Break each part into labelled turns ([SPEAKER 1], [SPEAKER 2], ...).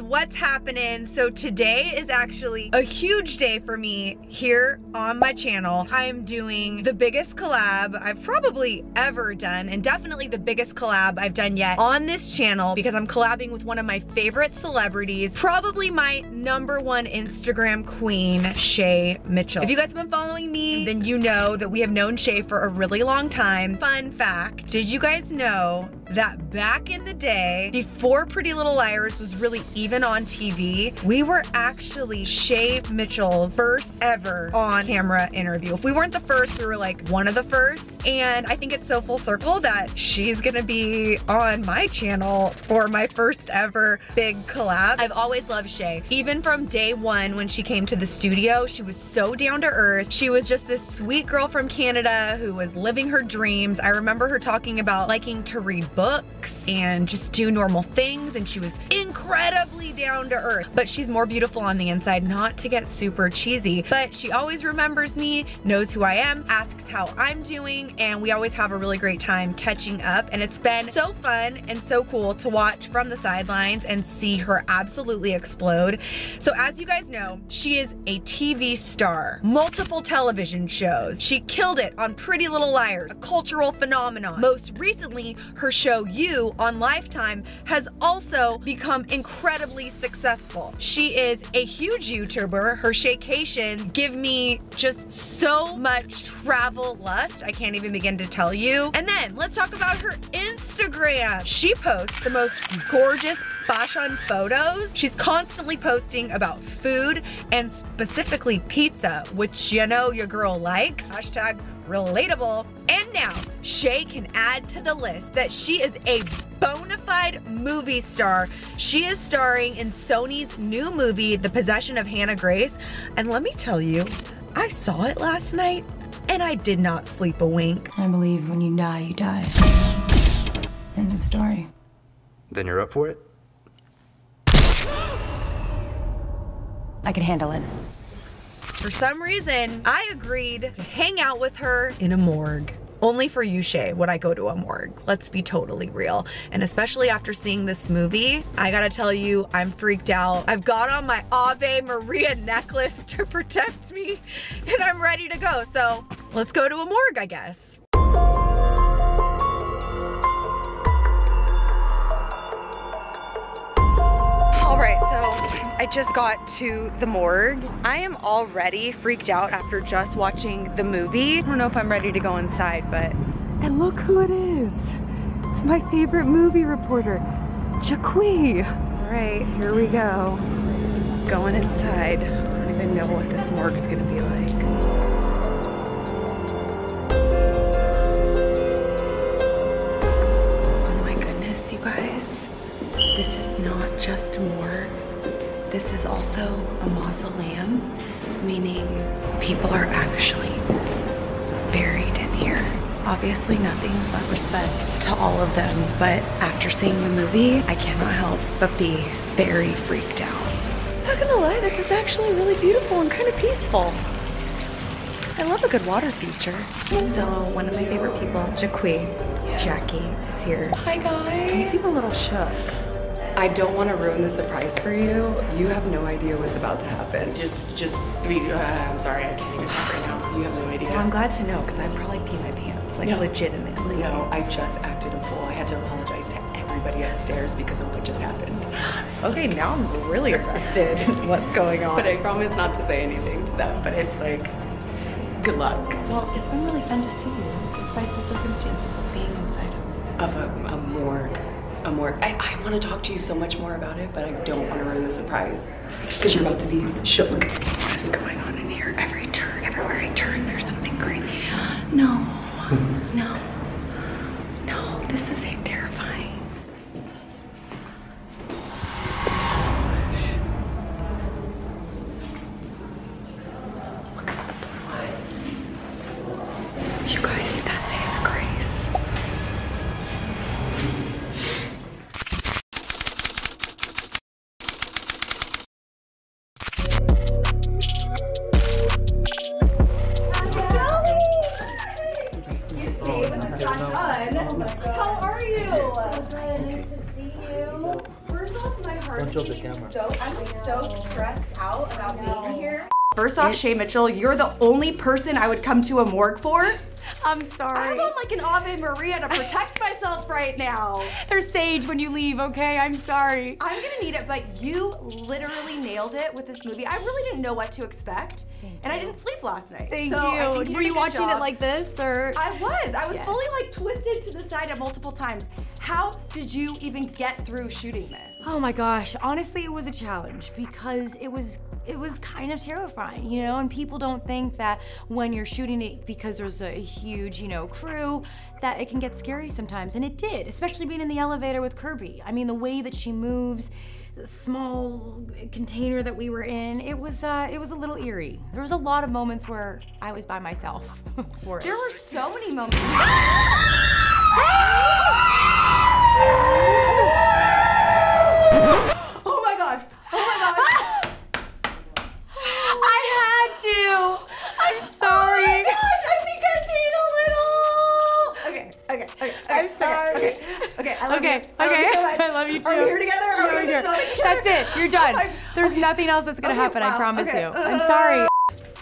[SPEAKER 1] What's happening? So today is actually a huge day for me here on my channel. I am doing the biggest collab I've probably ever done and definitely the biggest collab I've done yet on this channel because I'm collabing with one of my favorite celebrities, probably my number one Instagram queen, Shay Mitchell. If you guys have been following me, then you know that we have known Shay for a really long time. Fun fact, did you guys know that back in the day, before Pretty Little Liars was really even on TV, we were actually Shay Mitchell's first ever on camera interview. If we weren't the first, we were like one of the first. And I think it's so full circle that she's gonna be on my channel for my first ever big collab. I've always loved Shay. Even from day one when she came to the studio, she was so down to earth. She was just this sweet girl from Canada who was living her dreams. I remember her talking about liking to read books and just do normal things and she was incredibly down to earth. But she's more beautiful on the inside, not to get super cheesy, but she always remembers me, knows who I am, asks how I'm doing, and we always have a really great time catching up. And it's been so fun and so cool to watch from the sidelines and see her absolutely explode. So as you guys know, she is a TV star, multiple television shows. She killed it on Pretty Little Liars, a cultural phenomenon. Most recently, her show You on Lifetime has also become incredibly successful. She is a huge YouTuber. Her Shaycations give me just so much travel lust. I can't even begin to tell you. And then let's talk about her Instagram. She posts the most gorgeous fashion photos. She's constantly posting about food and specifically pizza, which you know your girl likes. Hashtag relatable. And now, Shay can add to the list that she is a bona fide movie star. She is starring in Sony's new movie, The Possession of Hannah Grace. And let me tell you, I saw it last night and I did not sleep a wink.
[SPEAKER 2] I believe when you die, you die. End of story.
[SPEAKER 3] Then you're up for it?
[SPEAKER 2] I can handle it.
[SPEAKER 1] For some reason, I agreed to hang out with her in a morgue. Only for you, Shay, would I go to a morgue. Let's be totally real. And especially after seeing this movie, I gotta tell you, I'm freaked out. I've got on my Ave Maria necklace to protect me, and I'm ready to go. So let's go to a morgue, I guess. I just got to the morgue. I am already freaked out after just watching the movie. I don't know if I'm ready to go inside, but... And look who it is. It's my favorite movie reporter, Jackie. All right, here we go. Going inside. I don't even know what this morgue's gonna be like. Also a mausoleum, meaning people are actually buried in here. Obviously nothing but respect to all of them, but after seeing the movie, I cannot help but be very freaked out. Not gonna lie, this is actually really beautiful and kind of peaceful. I love a good water feature. So one of my favorite people, Jaqui, Jackie, is here.
[SPEAKER 4] Hi guys.
[SPEAKER 1] You seem a little shook.
[SPEAKER 4] I don't want to ruin the surprise for you. You have no idea what's about to happen. Just, just, be, uh, I'm sorry, I can't even talk right now. You have no idea.
[SPEAKER 1] Well, I'm glad to know because I'd probably pee my pants, like
[SPEAKER 4] No.
[SPEAKER 1] legitimately.
[SPEAKER 4] No, I just acted a fool. I had to apologize to everybody upstairs because of what just happened.
[SPEAKER 1] Okay, now I'm really invested in what's going on.
[SPEAKER 4] But I promise not to say anything to them. But it's like, good luck.
[SPEAKER 1] well, it's been really fun to see you, despite the circumstances of being inside of
[SPEAKER 4] Of a, a morgue. A morgue. I, I want to talk to you so much more about it, but I don't want to ruin the surprise. Because you're about to be shook. What is going on in here? Every turn, everywhere I turn, there's something. No, no,
[SPEAKER 5] joke the camera.
[SPEAKER 1] So I'm so stressed out about being here. First off, Shay Mitchell, you're the only person I would come to a morgue for.
[SPEAKER 6] I'm sorry.
[SPEAKER 1] I'm on like an Ave Maria to protect myself right now.
[SPEAKER 6] There's sage when you leave, okay? I'm sorry.
[SPEAKER 1] I'm gonna need it, but you literally nailed it with this movie. I really didn't know what to expect, and I didn't sleep last night.
[SPEAKER 6] Thank
[SPEAKER 1] so I think
[SPEAKER 6] you. Were you watching
[SPEAKER 1] job.
[SPEAKER 6] it like this or?
[SPEAKER 1] I was. I was
[SPEAKER 6] Yes.
[SPEAKER 1] fully like twisted to the side at multiple times. How did you even get through shooting this?
[SPEAKER 6] Oh my gosh, honestly it was a challenge because it was it was kind of terrifying, you know, and people don't think that when you're shooting it because there's a huge, you know, crew that it can get scary sometimes and it did, especially being in the elevator with Kirby. I mean, the way that she moves, the small container that we were in, it was uh it was a little eerie. There was a lot of moments where I was by myself for it.
[SPEAKER 1] There were so many moments. here together? Are we
[SPEAKER 6] Yeah,
[SPEAKER 1] in
[SPEAKER 6] we're
[SPEAKER 1] this
[SPEAKER 6] here. That's it. You're done.
[SPEAKER 1] Okay.
[SPEAKER 6] There's nothing else that's gonna
[SPEAKER 1] Okay,
[SPEAKER 6] happen. I promise
[SPEAKER 1] okay.
[SPEAKER 6] you. I'm sorry.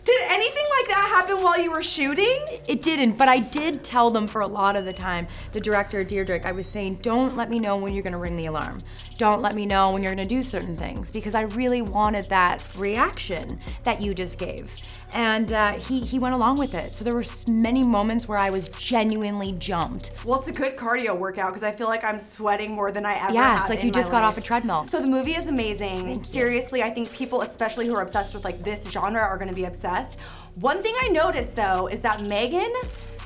[SPEAKER 1] Did anything like that happen while you were shooting?
[SPEAKER 6] It didn't, but I did tell them for a lot of the time. The director, Diederik, I was saying, don't let me know when you're gonna ring the alarm. Don't let me know when you're gonna do certain things because I really wanted that reaction that you just gave. And uh, he he went along with it. So there were many moments where I was genuinely jumped.
[SPEAKER 1] Well, it's a good cardio workout because I feel like I'm sweating more than I ever
[SPEAKER 6] Yeah, it's like you just got off a treadmill.
[SPEAKER 1] So the movie is amazing. Seriously, I think people, especially who are obsessed with like this genre, are going to be obsessed. One thing I noticed though is that Megan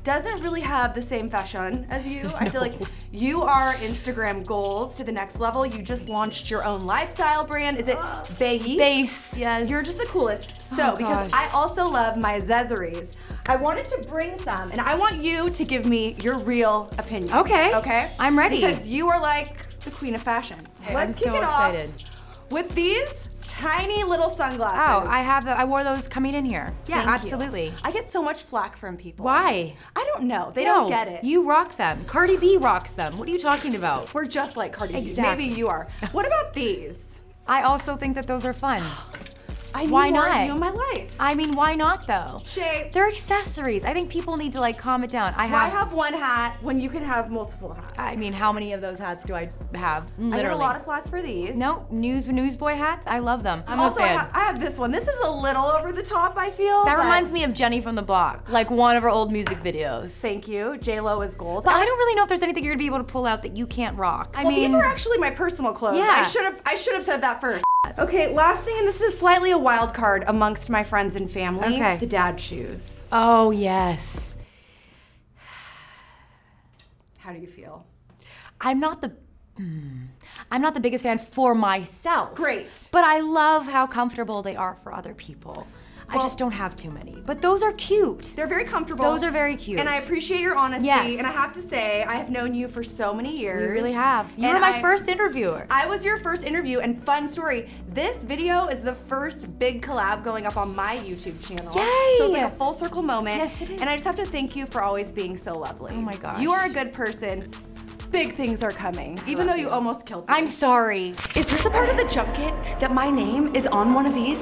[SPEAKER 1] doesn't really have the same fashion as you. I feel like you are Instagram goals to the next level. You just launched your own lifestyle brand. Is it ah.
[SPEAKER 6] Beis? Beis, yes.
[SPEAKER 1] You're just the coolest. So,
[SPEAKER 6] Oh,
[SPEAKER 1] because. I also love my accessories, I wanted to bring some, and I want you to give me your real opinion.
[SPEAKER 6] Okay.
[SPEAKER 1] Okay.
[SPEAKER 6] I'm ready.
[SPEAKER 1] Because you are like the queen of fashion.
[SPEAKER 6] Okay,
[SPEAKER 1] Let's
[SPEAKER 6] I'm
[SPEAKER 1] kick
[SPEAKER 6] so
[SPEAKER 1] it
[SPEAKER 6] excited.
[SPEAKER 1] off with these tiny little sunglasses.
[SPEAKER 6] Oh, I have the, I wore those coming in here. Yeah,
[SPEAKER 1] Thank you.
[SPEAKER 6] absolutely.
[SPEAKER 1] I get so much flack from people.
[SPEAKER 6] Why?
[SPEAKER 1] I don't know. They
[SPEAKER 6] No,
[SPEAKER 1] don't get it.
[SPEAKER 6] You rock them. Cardi B rocks them. What are you talking about?
[SPEAKER 1] We're just like Cardi B.
[SPEAKER 6] Exactly.
[SPEAKER 1] Maybe you are. What about these?
[SPEAKER 6] I also think that those are fun.
[SPEAKER 1] Oh, I need
[SPEAKER 6] Why
[SPEAKER 1] more
[SPEAKER 6] not?
[SPEAKER 1] of you in my life.
[SPEAKER 6] I mean, why not though?
[SPEAKER 1] Shay,
[SPEAKER 6] They're accessories. I think people need to like calm it down. I
[SPEAKER 1] why
[SPEAKER 6] have.
[SPEAKER 1] have one hat when you can have multiple hats?
[SPEAKER 6] I mean, how many of those hats do I have? Literally.
[SPEAKER 1] I get a lot of flack for these.
[SPEAKER 6] No, news newsboy hats. I love them. I'm
[SPEAKER 1] also,
[SPEAKER 6] a
[SPEAKER 1] I,
[SPEAKER 6] fan.
[SPEAKER 1] ha- I have this one. This is a little over the top, I feel.
[SPEAKER 6] that reminds me of Jenny from the Block, like one of her old music videos.
[SPEAKER 1] Thank you. J Lo is gold.
[SPEAKER 6] But I don't really know if there's anything you're gonna be able to pull out that you can't rock. I
[SPEAKER 1] well,
[SPEAKER 6] mean,
[SPEAKER 1] these are actually my personal clothes.
[SPEAKER 6] Yeah.
[SPEAKER 1] I should have. I should have said that first. Okay, last thing, and this is slightly a wild card amongst my friends and family.
[SPEAKER 6] Okay.
[SPEAKER 1] The dad shoes.
[SPEAKER 6] oh yes.
[SPEAKER 1] How do you feel?
[SPEAKER 6] I'm not the hmm, I'm not the biggest fan for myself.
[SPEAKER 1] Great.
[SPEAKER 6] But I love how comfortable they are for other people. I just don't have too many. But those are cute.
[SPEAKER 1] They're very comfortable.
[SPEAKER 6] Those are very cute.
[SPEAKER 1] And I appreciate your honesty.
[SPEAKER 6] Yes.
[SPEAKER 1] And I have to say, I have known you for so many years.
[SPEAKER 6] You really have. You
[SPEAKER 1] And
[SPEAKER 6] were my
[SPEAKER 1] I-
[SPEAKER 6] first interviewer.
[SPEAKER 1] I was your first interview, and fun story. This video is the first big collab going up on my YouTube channel.
[SPEAKER 6] Yay!
[SPEAKER 1] So it's like a full circle moment.
[SPEAKER 6] Yes, it is.
[SPEAKER 1] And I just have to thank you for always being so lovely.
[SPEAKER 6] Oh my gosh.
[SPEAKER 1] You are a good person. Big things are coming, even though you almost killed me.
[SPEAKER 6] I'm sorry.
[SPEAKER 4] Is this a part of the junket that my name is on one of these?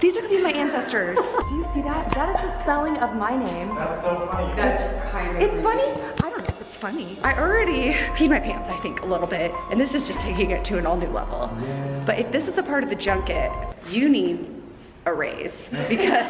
[SPEAKER 4] These are gonna be my ancestors.
[SPEAKER 1] Do you see that? That is the spelling of my name.
[SPEAKER 5] That's so funny.
[SPEAKER 1] That's kind of It's funny. I don't know if it's funny.
[SPEAKER 4] I already peed my pants, I think, a little bit, and this is just taking it to an all new level. But if this is a part of the junket, you need a raise because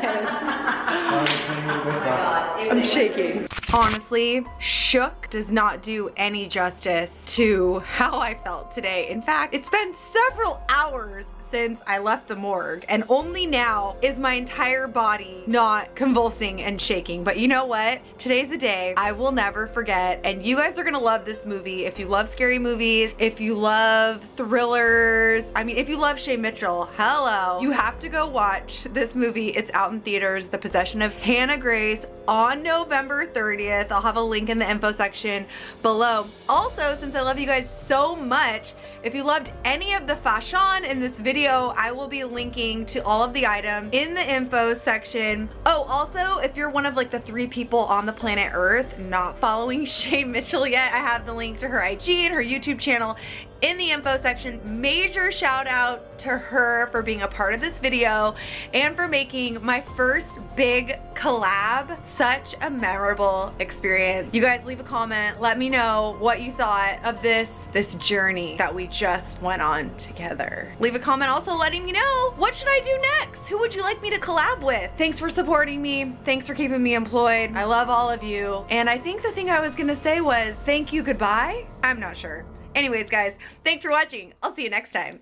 [SPEAKER 4] I'm shaking.
[SPEAKER 1] Honestly, shook does not do any justice to how I felt today. In fact, it's been several hours since I left the morgue and only now is my entire body not convulsing and shaking. But you know what? Today's a day I will never forget and you guys are gonna love this movie if you love scary movies, if you love thrillers. I mean, if you love Shay Mitchell, hello. You have to go watch this movie. It's out in theaters, The Possession of Hannah Grace on November 30th. I'll have a link in the info section below. Also, since I love you guys so much, if you loved any of the fashion in this video, I will be linking to all of the items in the info section. Oh, also, if you're one of like the three people on the planet Earth not following Shay Mitchell yet, I have the link to her IG and her YouTube channel in the info section. Major shout out to her for being a part of this video and for making my first big collab such a memorable experience. You guys leave a comment, let me know what you thought of this this journey that we just went on together. Leave a comment also letting me know what should I do next? Who would you like me to collab with? Thanks for supporting me. Thanks for keeping me employed. I love all of you. And I think the thing I was gonna say was thank you, goodbye. I'm not sure. Anyways, guys, thanks for watching. I'll see you next time.